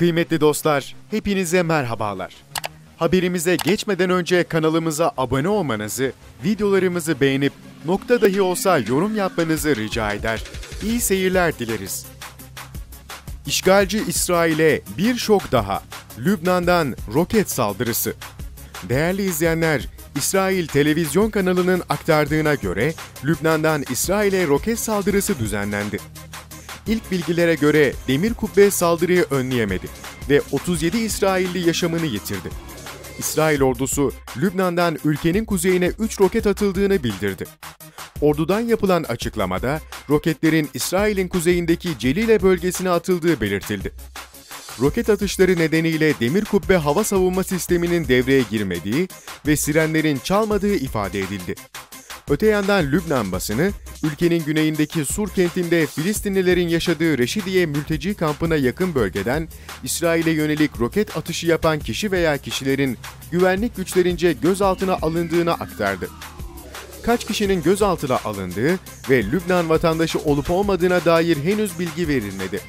Kıymetli dostlar, hepinize merhabalar. Haberimize geçmeden önce kanalımıza abone olmanızı, videolarımızı beğenip nokta dahi olsa yorum yapmanızı rica eder. İyi seyirler dileriz. İşgalci İsrail'e bir şok daha. Lübnan'dan roket saldırısı. Değerli izleyenler, İsrail televizyon kanalının aktardığına göre Lübnan'dan İsrail'e roket saldırısı düzenlendi. İlk bilgilere göre demir kubbe saldırıyı önleyemedi ve 37 İsrailli yaşamını yitirdi. İsrail ordusu Lübnan'dan ülkenin kuzeyine 3 roket atıldığını bildirdi. Ordudan yapılan açıklamada roketlerin İsrail'in kuzeyindeki Celile bölgesine atıldığı belirtildi. Roket atışları nedeniyle demir kubbe hava savunma sisteminin devreye girmediği ve sirenlerin çalmadığı ifade edildi. Öte yandan Lübnan basını, ülkenin güneyindeki Sur kentinde Filistinlilerin yaşadığı Reşidiye mülteci kampına yakın bölgeden İsrail'e yönelik roket atışı yapan kişi veya kişilerin güvenlik güçlerince gözaltına alındığını aktardı. Kaç kişinin gözaltına alındığı ve Lübnan vatandaşı olup olmadığına dair henüz bilgi verilmedi.